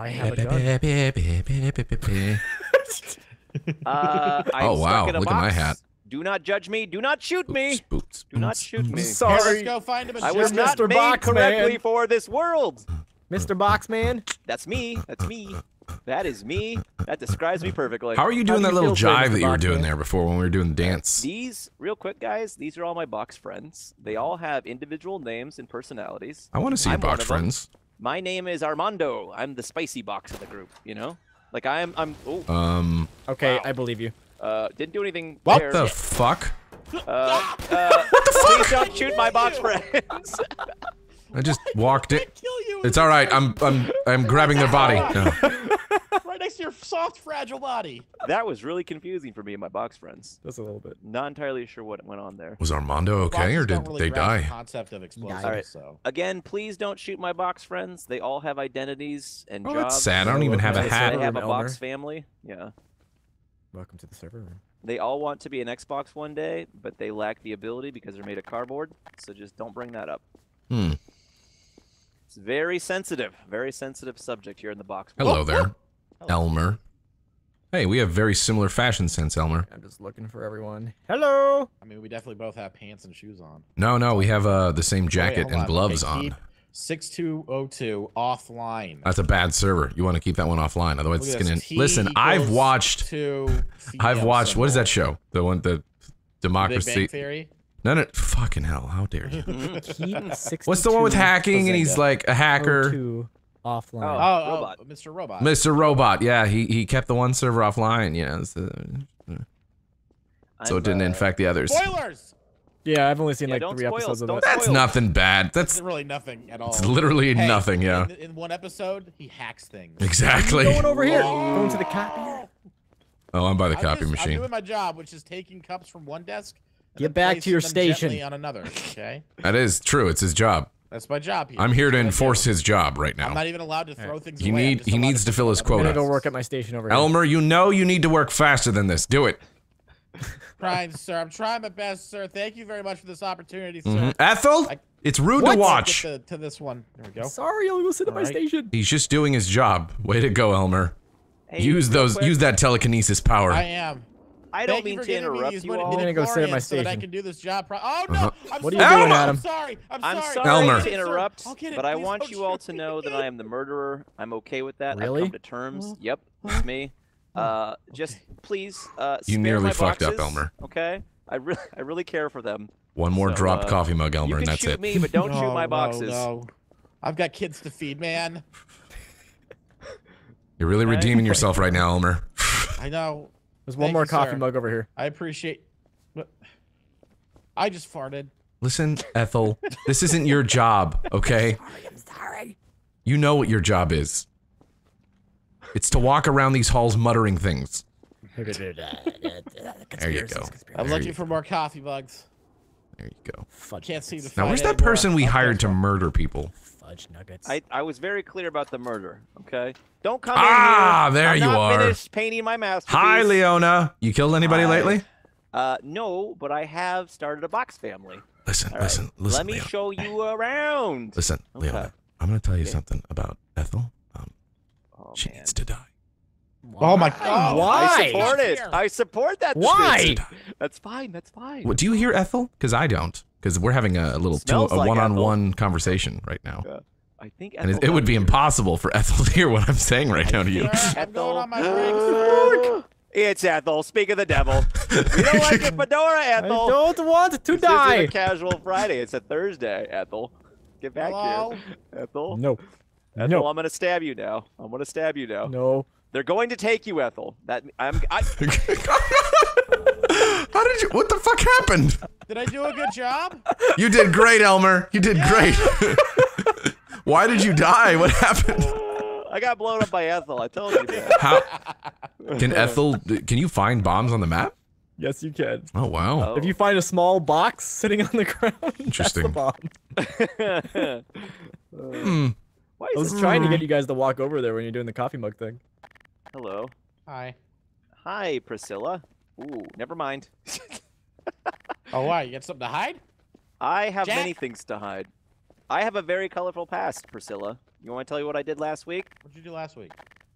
I have a gun. Uh, I'm Oh, wow, stuck in a look at my hat. Do not judge me. Do not shoot me. Boots, boots, Do not boots, shoot me. boots. Here, let's Sorry, go find him a I was gym. not Mr. made Boxman. correctly for this world. Mr. Boxman. That's me. That's me. That is me. That describes me perfectly. How are you doing do that you little jive Mr. that you were Boxman? doing there before when we were doing the dance? These, real quick, guys, these are all my box friends. They all have individual names and personalities. I want to see your I'm one box friends. them. Friends. My name is Armando. I'm the spicy box of the group, you know? Like, I'm, I'm, oh, Um, Okay, Wow. I believe you. uh, didn't do anything what there. the fuck? Uh, uh, what the fuck? Please don't shoot my box friends. I just walked it. Kill you. It's all right. I'm I'm I'm grabbing their body. No. right next to your soft, fragile body. that was really confusing for me and my box friends. Just a little bit. Not entirely sure what went on there. Was Armando okay, or did really they die? The concept of explosives, Alright. so. Again, please don't shoot my box friends. They all have identities and Oh, jobs. that's sad. I don't even have a Welcome to the hat. They have a box family. Yeah. Welcome to the server room. They all want to be an Xbox one day, but they lack the ability because they're made of cardboard. So just don't bring that up. Hmm. It's very sensitive, very sensitive subject here in the box. Hello there, Hello. Elmer. Hey, we have very similar fashion sense, Elmer. I'm just looking for everyone. Hello. I mean, we definitely both have pants and shoes on. No, no, we have uh the same Oh, wait, jacket and on. gloves Okay, on. 6202 offline. That's a bad server. You want to keep that one offline, otherwise Look it's gonna. Listen, I've watched. I've female watched. What is that show? The one the Big democracy. Bang Theory. No, no, fucking hell! How dare you? What's the one with hacking and he's like a hacker? 02 offline. Oh. Oh, Robot. oh, Mr. Robot. Mr. Robot, yeah, he he kept the one server offline, yeah, so, so it didn't uh, infect the others. Spoilers. Yeah, I've only seen Yeah, like three spoil- episodes of that. That's spoil. nothing bad. It's That's really nothing at all. it's literally Hey, nothing, yeah. In, in one episode, he hacks things. Exactly. Going over here. Going to the copier. Oh, I'm by the I'm copy just- I'm doing my job, which is taking cups from one desk. And Get back to your station. on another. Okay, That is true. It's his job. that's my job here. I'm here to That's what I enforce his job right now. I'm not even allowed to throw things He away. I'm need- he needs to put fill his on I'm gonna go work at my station over here. Elmer, you know you need to work faster than this. Do it. Trying, sir. I'm trying my best, sir. Thank you very much for this opportunity, sir. Mhm. Ethel, I- it's rude What? to watch. Get to, to this one. There we go. Sorry, I'll go sit at my Alright. station. He's just doing his job. Way to go, Elmer. Hey, use those. quick, Use that telekinesis power. I am. I don't Thank mean to interrupt these you money- all. I'm gonna go sit at my beforehand so I can do this job. Pro- oh no! Uh-huh. I'm What are you sorry. doing, I'm sorry. I'm, I'm sorry. sorry Elmer. to interrupt, I'll get it. but I want you all to know that I am the murderer. I'm okay with that. I've come to terms. Yep, it's me. Uh, just please, uh, You spare nearly my fucked up, Elmer. Okay, I really, I really care for them. One more So, dropped uh, coffee mug, Elmer, you and can that's shoot it. me, but don't shoot No, my no, boxes. no. I've got kids to feed, man. You're really Okay. redeeming yourself right now, Elmer. I know. There's one Thank more you, coffee sir. mug over here. I appreciate. But I just farted. Listen, Ethel, this isn't your job, okay? I'm sorry. You know what your job is. It's to walk around these halls muttering things. there There you go. I'm There looking you- for more coffee bugs. There you go. Fudge. Can't seem to. Now, where's any that person we hired to murder people? Fudge nuggets. I, I was very clear about the murder. Okay, don't come Ah, in here. there I'm you not are. Finished painting my masterpiece. Hi, Leona. You killed anybody Hi. lately? Uh, no, but I have started a box family. Listen, All right, listen, listen, Let me Leona. show you around. Listen, Okay. Leona. I'm gonna tell you Okay. something about Ethel. Um, Oh, she man. needs to die. Oh my god. Why? I support it. I support that. Why? That's fine. That's fine. What, do you hear Ethel? Because I don't. Because we're having a little two, a like one-on-one conversation right now, I think. and it, it would be here. impossible for Ethel to hear what I'm saying right now to you. Ethel. on my break. It's Ethel. Speak of the devil. you don't like your fedora, I don't want to This die. isn't a casual Friday. It's a Thursday, Ethel. Get back Hello? here, Ethel. No. Ethel, No. I'm gonna stab you now. I'm gonna stab you now. No. They're going to take you, Ethel. That I'm. I, How did you? What the fuck happened? Did I do a good job? You did great, Elmer. You did great. Why did you die? What happened? I got blown up by Ethel. I told you, man. How can Ethel? Can you find bombs on the map? Yes, you can. Oh wow. Oh. If you find a small box sitting on the ground, Interesting. That's the bomb. Hmm. Why I was it? trying to get you guys to walk over there when you're doing the coffee mug thing. Hello. Hi. Hi, Priscilla. Ooh, never mind. Oh, why? You got something to hide? I have Jack? many things to hide. I have a very colorful past, Priscilla. You want to tell you what I did last week? What'd you do last week?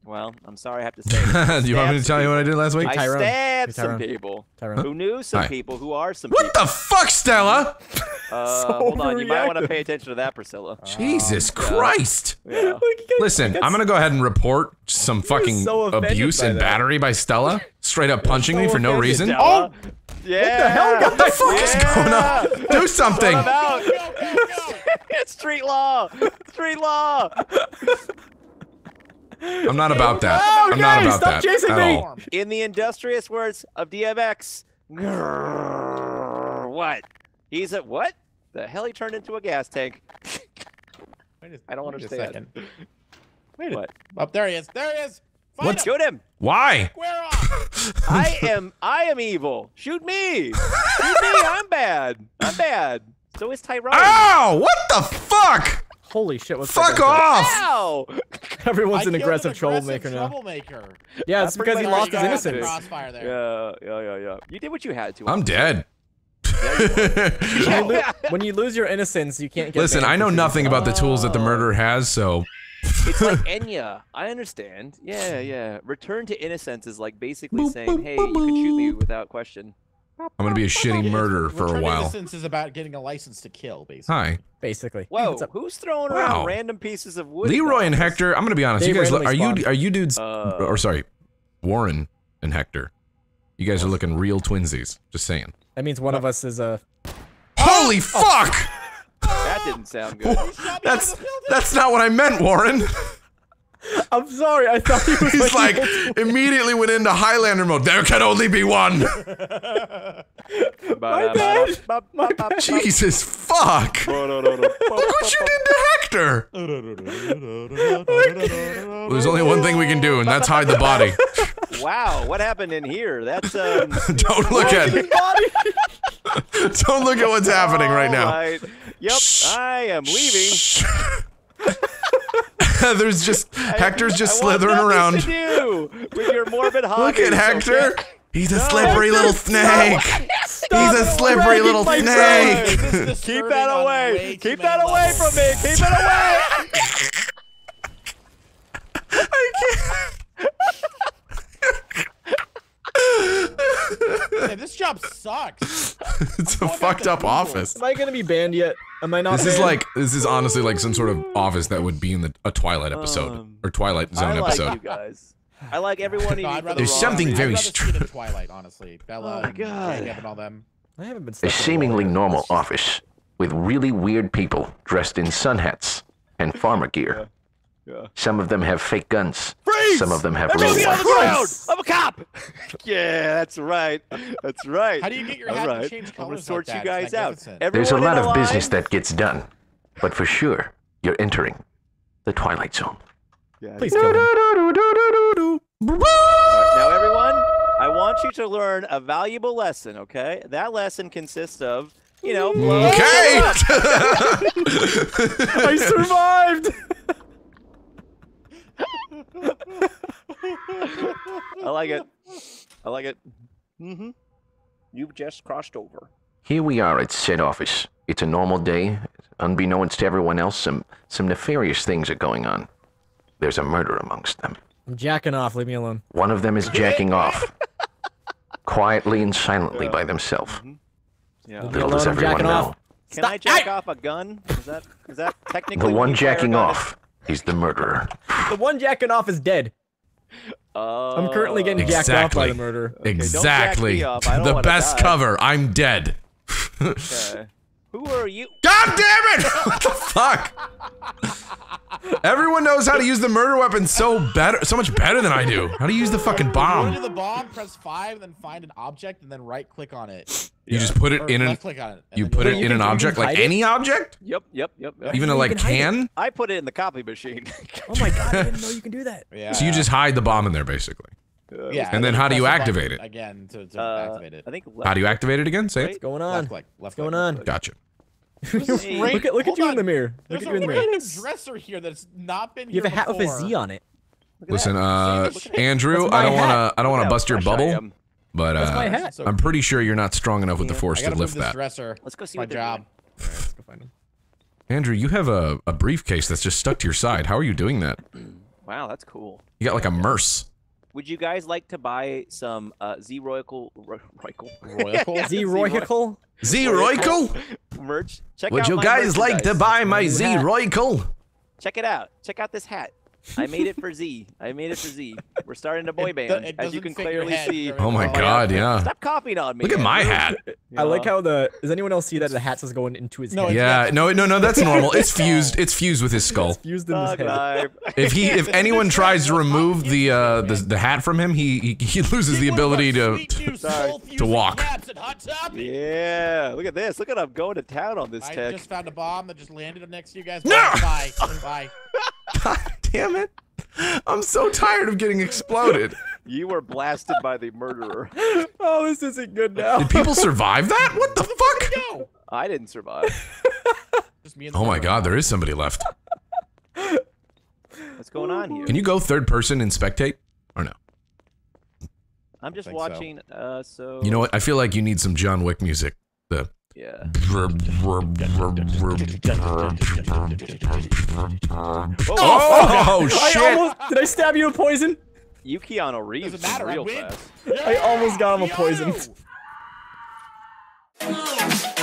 Well, I'm sorry I have to say. Do you want me to Stabbed tell you what I did last week? I Tyrone. stabbed Hey, some people Tyrone. who knew some Hi. people who are some people. What people. the fuck, Stella? Uh, So hold on, you might want to pay attention to that, Priscilla. Jesus Um, Christ. Yeah. Look, Listen, you I'm gonna go ahead and report some fucking so abuse and that. battery by Stella. Straight up punching me for no reason. Stella. Yeah. What the hell. What the fuck is going on? Do something. It's street law. Street law. I'm not about that. Oh, I'm not about stop that chasing at me. all. In the industrious words of DMX. grrr, What? He's a what? The hell he turned into a gas tank. Wait a- I don't wait a understand. second. Wait a What? Up there he is. There he is. Fight What's- him. Shoot him. Why? Square off. I am I am evil. Shoot me. Shoot me. I'm bad. I'm bad. So is Tyrone. Ow! What the fuck? Holy shit! What's Fuck off! Ow! Everyone's I an killed aggressive troublemaker now. Yeah, I it's because he lost his innocence. it. Crossfire there. Yeah, yeah, yeah, yeah. You did what you had to. I'm dead. When you, when you lose your innocence, you can't get. Listen, I know nothing about the tools that the murderer has, so It's like Enya. I understand. Yeah, yeah. Return to innocence is like basically Boop, saying, boop, hey, boop, you can shoot me without question. I'm gonna be a shitty murderer for a while. Innocence is about getting a license to kill, basically. Hi, basically. Whoa, What's who's throwing Wow. around random pieces of wood? Leroy and? Hector. I'm gonna be honest. They you guys, look, are randomly you are you dudes? Uh, or sorry, Warren and Hector. You guys are looking real twinsies. Just saying. That means one of us is a. Holy fuck! that didn't sound good. That's that's not what I meant, Warren. I'm sorry. I thought he was. He's like evil too. immediately went into Highlander mode. There can only be one. My bad. My bad. Jesus fuck! Look what you did to Hector. There's only one thing we can do, and that's hide the body. Wow, what happened in here? That's um. Don't look at it. Don't look at what's happening right now. Alright. Yep, Shh. I am leaving. There's just Hector's just I want slithering around. To do with your morbid Look at Hector. okay? He's a slippery little snake. He's a slippery little snake. Keep that away. Keep that away from me. Keep it away. Man, this job sucks. It's a Going back fucked up Google. office. Am I gonna be banned yet? Am I not? This is like this is honestly like some sort of office that would be in the a Twilight episode Um, or Twilight Zone I like episode. you guys. I like everyone. No, I'd for rather the There's wrong something reason. very I'd rather str- see it in Twilight, honestly. Bella Oh and God. And all them. I haven't been. A stuck in the seemingly wall yet. normal office with really weird people dressed in sun hats and farmer gear. Yeah. Some of them have fake guns. Freeze! Some of them have real Everybody the I'm a cop! yeah, that's right. That's right. How do you get your All hat to right. change I'm gonna sort like you that? It's guys out. magnificent. There's a lot of a business that gets done, but for sure, you're entering the Twilight Zone. Yeah, Please kill him. All right, now, everyone, I want you to learn a valuable lesson, okay? That lesson consists of, you know, blow- Okay. I survived. I like it. I like it. Mm-hmm. You've just crossed over. Here we are at said office. It's a normal day. Unbeknownst to everyone else, some, some nefarious things are going on. There's a murder amongst them. I'm jacking off. Leave me alone. One of them is jacking off. Quietly and silently by themselves. Yeah. Little does everyone know. off. Can I jack off a gun? Is that is that technically? The one you fire jacking gun? off is the murderer. The one jacking off is dead. Uh, I'm currently getting jacked off by Exactly. the murderer. jack me exactly. off. I don't The wanna best die. cover. I'm dead. Okay. Who are you? God damn it! what the fuck? Everyone knows how to use the murder weapon so better, so much better than I do. How to use the fucking You go to the bomb, press five, then find an object, and then right click on it. You just put it Or in an. click on it. You put it in an object, like hide it? any object, Yep, yep, yep. yep. even a like can can. I put it in the copy machine. Oh my god! I didn't know you can do that. Yeah. So you just hide the bomb in there, basically. Yeah. And then how do you activate it? Again to, to Uh, activate it. I think. How do you activate it again? Say Right? it. What's going Left on? click. Left What's going on? Gotcha. Look at look at Hold you in the mirror. Look There's at you in the mirror. random dresser here that's not been You have a here hat with a Z on it. Listen, uh, Look at that. Andrew, I don't wanna, I don't wanna bust your bubble, am. But That's my uh, hat. I'm pretty sure you're not strong enough with the force to lift that. dresser. Let's go see My what job. doing. Let's go find him. Andrew, you have a, a briefcase that's just stuck to your side. How are you doing that? Wow, that's cool. You got like a merce. Would you guys like to buy some uh, Z Royal Royal Royal? Z Royal? Z Royal? merch? Check Would out Would you guys like to buy my Z hat. Royal? Check it out. Check out this hat. I made it for Z. I made it for Z. We're starting a boy It band, it as you can clearly head see. Oh my well. god, yeah. Stop copying on me. Look at my hat. I like how the. Does anyone else see that the hat is going into his No, head? Yeah, no, no, no, that's normal. It's fused. It's fused with his skull. Fused in his head. If he, if anyone tries to remove the uh the, the hat from him, he he, he loses the Get one of our ability to. sweet new walk. hats at Hot Topic. Yeah, look at this. Look at him going to town on this tech. I just found a bomb that just landed up next to you guys. No! Bye. Bye. God damn it! I'm so tired of getting exploded. You were blasted by the murderer. Oh, this isn't good now. Did people survive that? What the fuck? Go. I didn't survive. Just me and the Oh my god, there is somebody left. What's going on here? Can you go third person and spectate? Or no? I'm just Think so. watching. Uh, so You know what? I feel like you need some John Wick music. The. Yeah. Oh, I shit! almost, did I stab you with poison? You Keanu Reeves Doesn't matter. I real win. fast. I almost got him a poison.